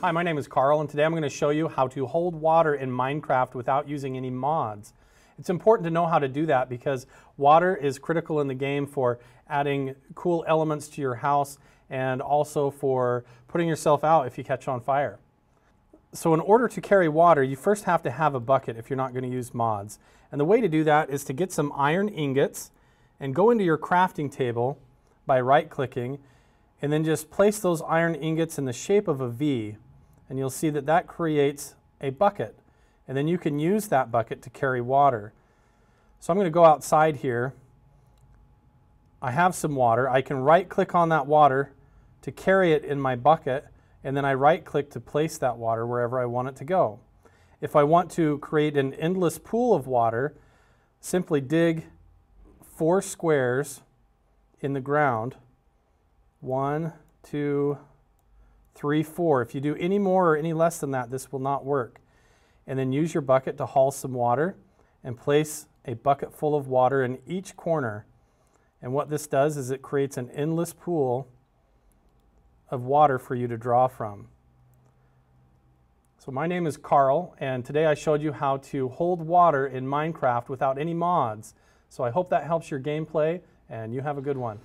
Hi, my name is Carl, and today I'm going to show you how to hold water in Minecraft without using any mods. It's important to know how to do that because water is critical in the game for adding cool elements to your house and also for putting yourself out if you catch on fire. So in order to carry water, you first have to have a bucket if you're not going to use mods. And the way to do that is to get some iron ingots and go into your crafting table by right-clicking and then just place those iron ingots in the shape of a V and you'll see that that creates a bucket. And then you can use that bucket to carry water. So I'm going to go outside here. I have some water. I can right click on that water to carry it in my bucket and then I right click to place that water wherever I want it to go. If I want to create an endless pool of water, simply dig four squares in the ground. One, two, three, four. If you do any more or any less than that, this will not work. And then use your bucket to haul some water and place a bucket full of water in each corner. And what this does is it creates an endless pool of water for you to draw from. So my name is Carl, and today I showed you how to hold water in Minecraft without any mods. So I hope that helps your gameplay, and you have a good one.